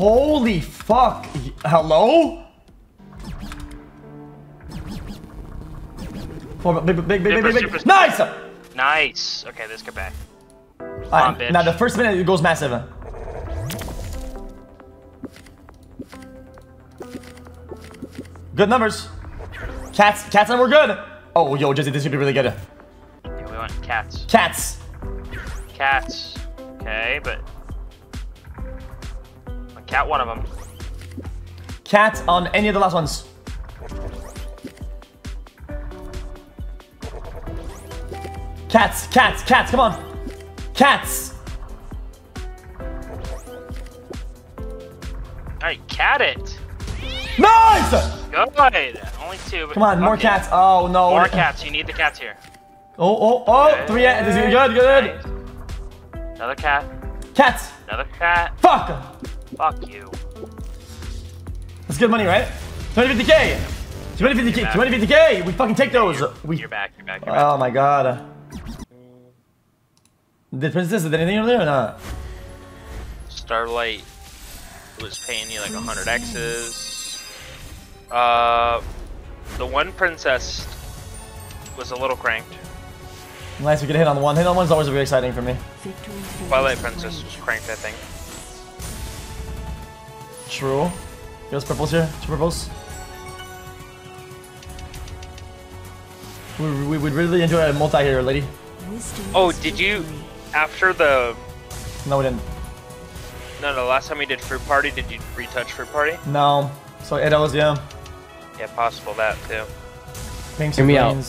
Holy fuck. Hello? Oh, big, big, big, big, big, big. Nice! Nice. Okay, let's get back. Alright, bitch. now the first minute it goes massive. Good numbers. Cats, cats, and we're good. Oh, yo, Jesse, this could be really good. Yeah, we want cats. Cats. Cats. Okay, but cat one of them. Cat on any of the last ones. Cats, cats, cats, come on. Cats. All right, cat it. Nice! Good. Only two. But Come on, more okay. cats. Oh, no. More cats. You need the cats here. Oh, oh, oh, three. This is good, good. Nice. Another cat. Cats. Another cat. Fuck. Fuck you. That's good money, right? 250k. 250k. 250k. We fucking take those. We. You're back. You're back. You're back. Oh my god. Did Princess did anything over there or not? Starlight was paying you like 100 X's. Uh, the one princess was a little cranked. Nice, we get a hit on the one. Hit on one's always really exciting for me. Twilight princess was cranked, I think. True. There's purples here. Two purples. We, we would really enjoy a multi here, lady. Oh, did you after the No, we didn't. no no last time we did fruit party? Did you retouch fruit party? No. So it was yeah. Yeah, possible that too. Pinks Hear or me out.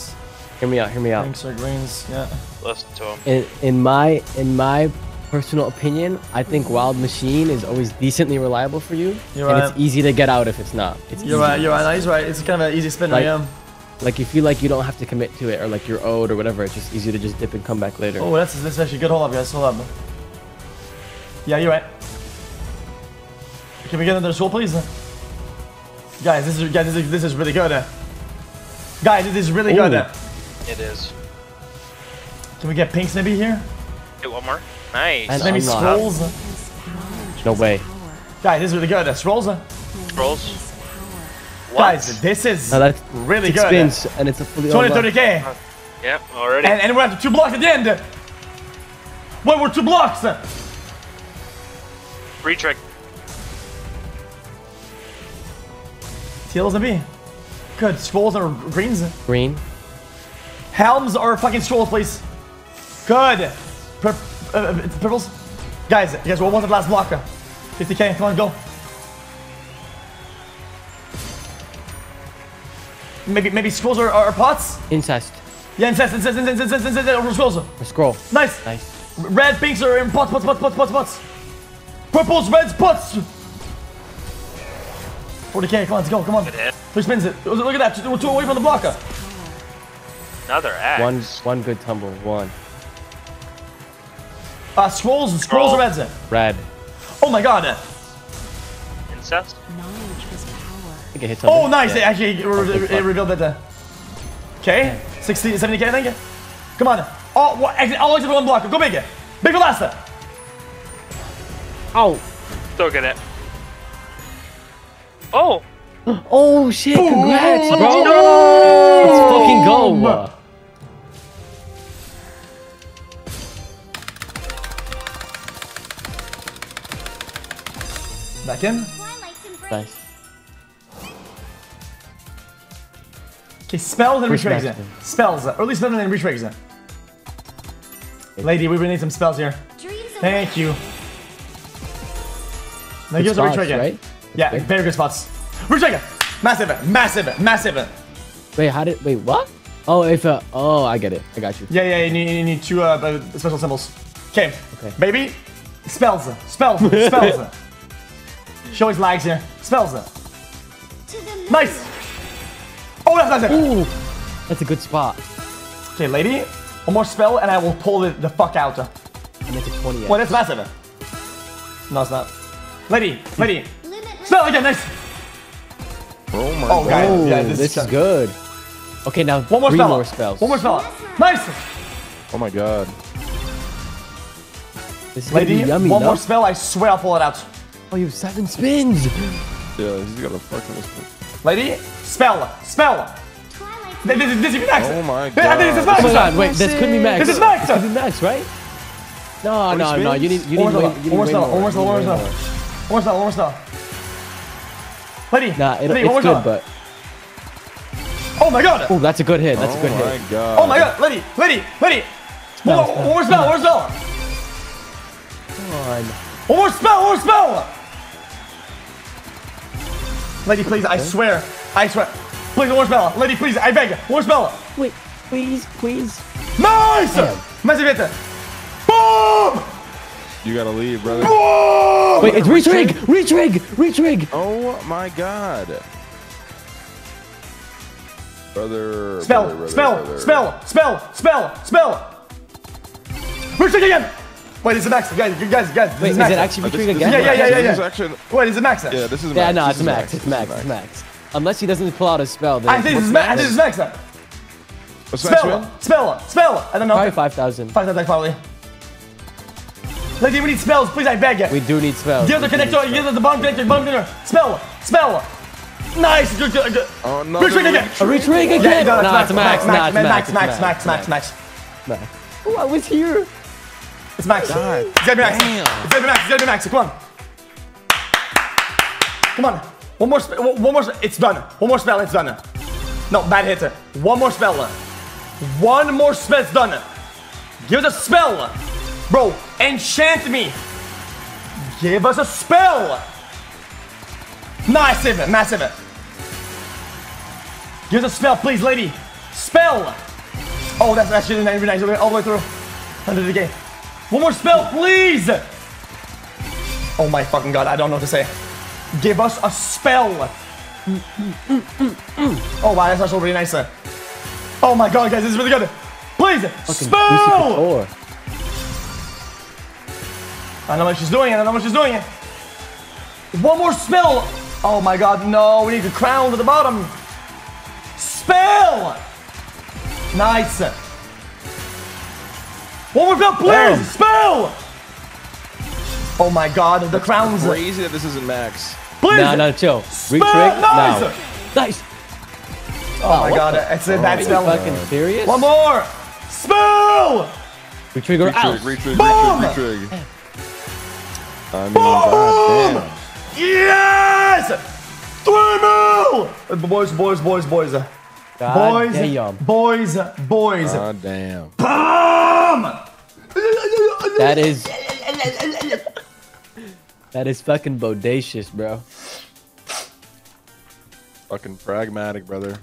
Hear me out. Hear me out. Pinks or greens. Yeah. Listen to him. In, in my in my personal opinion, I think Wild Machine is always decently reliable for you, You're and right. it's easy to get out if it's not. It's You're easy. right. You're right. No, he's right. It's kind of an easy spin, Like- yeah. Like you feel like you don't have to commit to it, or like you're owed, or whatever. It's just easy to just dip and come back later. Oh, that's that's actually good. Hold up, guys. Hold up. Yeah, you're right. Can we get another soul, please? Guys, this is guys, this is, this is really good. Guys, this is really good. It is. Can we get pinks maybe here? Hey, one more. Nice. And- Maybe unlock. scrolls. No way. Guys, this is really good. Scrolls. Scrolls. Guys, this is No, that's really six good. spins, and it's a fully 20, 30k. Yep, already. And, and we're at two blocks at the end. Wait, we're two blocks. Free trick. Teals and B. Good. Scrolls or greens. green. Helms or fucking scrolls, please. Good. Pur uh, uh, purples. Guys, guys, what was the last blocker? 50k, come on, go. Maybe, maybe scrolls or, or pots? Incest. Yeah, incest, incest, incest, incest, incest, incest, or scrolls. A scroll. Nice. Nice. Red, pinks, or in pots, pots, pots, pots, pots, pots. Purples, reds, pots. 40k, come on, let's go, come on. Good hit. Three spins it. Look at that, we're two away from the blocker. Another X. One one good tumble. One. Uh, scrolls, scrolls or reds. Red. Oh my god. Incest. I think it hit tumble. Oh, nice. It actually it, re- it revealed that. Uh, okay. 60, 70k, I think. Come on. Oh, what? Actually, I'll exit one block. Go big. Big for last. Ow. Still get it. Oh. Oh shit! Congrats, bro. Let's fucking go. Back in. Nice. Okay, spells and First retrigs. maximum. Spells. Early spells and then retrigs. Lady, we really need some spells here. Thank you. Now Good give us a spots, retrig. right? Yeah, Okay. very good spots. Retrig. Massive, massive, massive. Wait, how did? Wait, what? Oh, if uh, oh, I get it. I got you. Yeah, yeah, you need, you need two uh, uh, special symbols. Okay. Okay. Baby, spells, spells, spells. she always lags here. Spells. Nice. Oh, that's nice. Ooh, that's a good spot. Okay, lady, one more spell and I will pull it the fuck out. And that's a twenty. Well, that's massive. No, it's not. Lady, lady, spell again. Nice. Oh my Oh, guys, Oh, yeah, this, this, is good. Okay, now One more three spell. more spells. One more spell. Nice. Oh my god. This Lady, yummy, one no? more spell. I swear I'll pull it out. Oh, you have seven spins. Yeah, he's got a fucking. Spin. Lady, spell, spell. This, this, this is max. Oh my I think this is God. max. Oh my god, wait, this could be max. This is max. This could be max, right? No, no, no. You need, you need, way, you need one more way more. one more spell, You one need more way spell. One more spell, one more spell. Lady, Nah, it, lady, one more it's good, but Oh my god. oh, that's a good hit. That's a oh good hit. Oh my god. Oh my god, lady, lady, lady. One more, one more spell, one more spell. Come on. One more spell, one more spell. Lady, please, I swear, I swear. Please, one more spell. Lady, please, I beg. One more spell. Wait, please, please. Nice! Damn. Massive hit. Boom! You gotta leave, brother. Boom! Wait, it's retrig, retrig, retrig. Oh my god. Brother. Spell, brother, brother, spell, brother. spell, spell, spell, spell. Retrig again. Wait, is it max? Guys, guys, guys. This Wait, is is it actually this- again? Yeah, yeah, yeah, yeah, This is yeah. actually. Wait, is it max? Yeah, this is Yeah, max. no, it's is max. It's This is max. It's max. Unless he doesn't pull out a spell, then I think this is max. I think this is max. What's Spell, spell, spell. I don't know. probably five thousand. Five times probably. Lady, we need spells, please. I beg you. We do need spells. Give us the We do need connector. Give us the bomb connector. Bomb connector. Spell, spell. Nice. Good, good, good. Oh no. Retrig again. A retrig Yeah, again? no, Nah, it's a max. Nah, it's max, max. max, it's max, max, max, max. Oh, I was here. It's max. It's gotta be max. Damn. It's gotta be max. It's gotta be max. Come on. Come on. One more. One more. It's done. One more spell. It's done. No, bad hit. One more spell. One more spell. It's done. Give us a spell, bro. Enchant me. Give us a spell. Massive, massive. Give us a spell, please, lady. Spell. Oh, that's actually really nice. All the way through. Under the game. One more spell, please! Oh my fucking god, I don't know what to say. Give us a spell! Oh wow, that's actually really nice. Oh my god, guys, this is really good. Please, Fucking spell! I know what she's doing, I know what she's doing. One more spell! Oh my god, no, we need the crown to the bottom. Spell! Nice. One more spell, please! Damn. Spell! Oh my god, the crown's. Crazy that this isn't max. Please! No, no, chill. Spell! Retrig Nice! now. Nice. Oh my god, the- it's a bad Are you spell. fucking serious? One more! Spell! Retrigger Retrig, out. retrig, Boom! retrig, retrig. I mean, Boom! god. Yes! Three mil! Boys, boys, boys, boys. God Boys, damn. boys, boys. God damn. Boom! That is. That is fucking bodacious, bro. Fucking pragmatic, brother.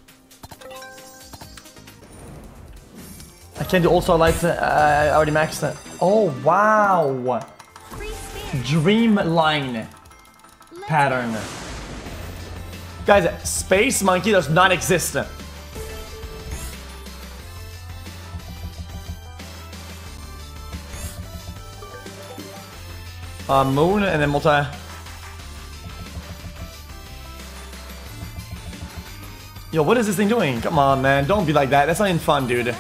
I can't do also light. Uh, I already maxed it. Oh wow! Dreamline pattern. Guys, Space Monkey does not exist. Uh, moon and then multi. Yo, what is this thing doing? Come on, man. Don't be like that. That's not even fun, dude.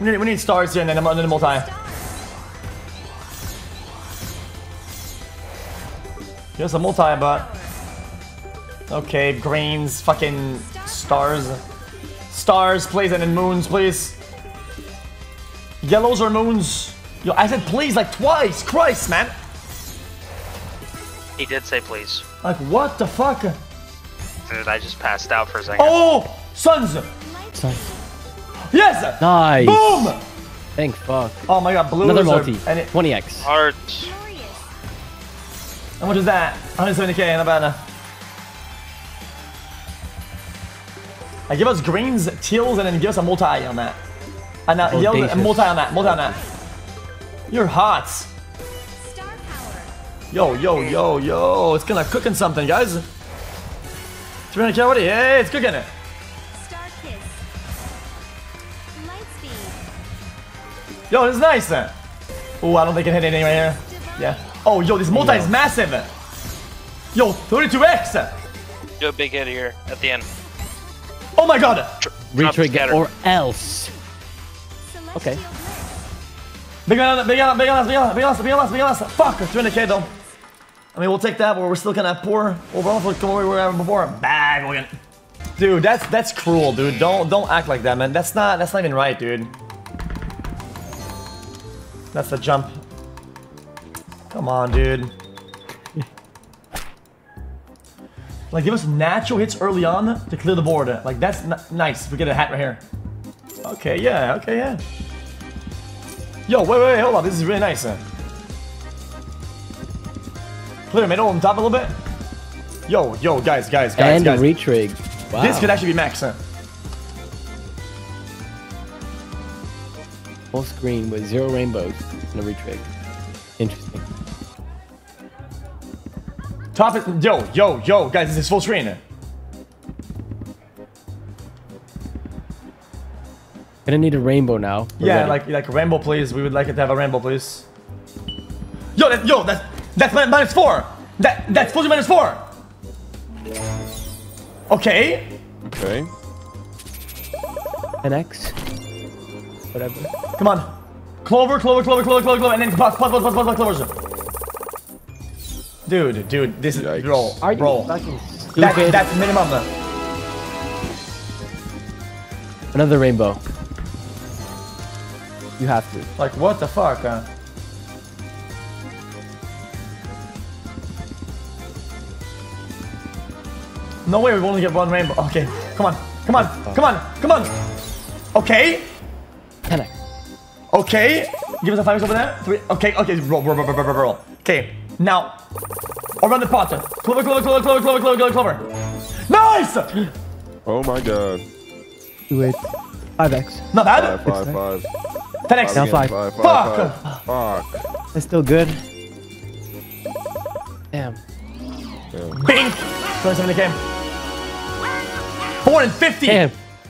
We need, we need stars here and then, and then multi. Here's a multi, but. Okay, greens, fucking stars. Stars, please, and then moons, please. Yellows or moons? Yo, I said please like twice. Christ, man. He did say please. Like, what the fuck? Dude, I just passed out for a second. Oh! Suns! Son. Yes! Nice. Boom! Thank fuck. Oh my god, blue Another are- multi. And it, 20x. Heart. how much is that? 170k, not bad enough. I give us greens, teals, and then give us a multi on that. And now yellow, and multi on that, multi on that. You're hot. Yo, yo, yo, yo. It's gonna cooking something, guys. 300k already. Hey, it's cooking it. Yo, this is nice. Oh, I don't think I can hit anything right here. Yeah. Oh, yo, this multi is massive. Yo, 32x. Do a big hit here at the end. Oh my god. Drop the Retrigger or else. Okay. Big on, big on, big on, big on, big on, big on, big on. Fuck, 200k though. I mean, we'll take that, but we're still kind of poor overall for way we were before. Bad Morgan. Dude, that's that's cruel, dude. Don't don't act like that, man. That's not that's not even right, dude. That's the jump. Come on, dude. Like, give us natural hits early on to clear the board. Like, that's nice. We get a hat right here. Okay, yeah, okay, yeah. Yo, wait, wait, wait, hold on. This is really nice. Uh. Clear middle on top a little bit. Yo, yo, guys, guys, guys, and guys. retrig. Wow. This could actually be max. Uh. full screen with zero rainbows and a retrig. Interesting. Top it. Yo, yo, yo, guys, this is full screen. Gonna need a rainbow now. We're Yeah, ready. like like rainbow, please. We would like it to have a rainbow, please. Yo, that, yo, that's that's minus four. That that's supposed to be minus four. Okay, Okay. 10x. Whatever. come on. Clover, clover, clover, clover, clover, clover, and then plus, plus, plus, plus, plus, plus, clovers. Dude, dude, this is Yikes. roll, Are roll. fucking? That, that's minimum. Another rainbow. You have to. Like what the fuck? Uh? No way, we only get one rainbow. Okay, come on, come on, come on, come on. Okay, 10x. okay. Give us a five over there. Three. Okay, okay. Roll, roll, roll, roll, roll, roll, roll. Okay, now around the pot. Clover, clover, clover, clover, clover, clover, clover, clover. Nice. Oh my god. Do it. 5x. Not bad. Five, five, five. 10x. Now five. Five, Fuck. five, five. Fuck. That's still good. Damn. Bing. 27 came. 450. Damn.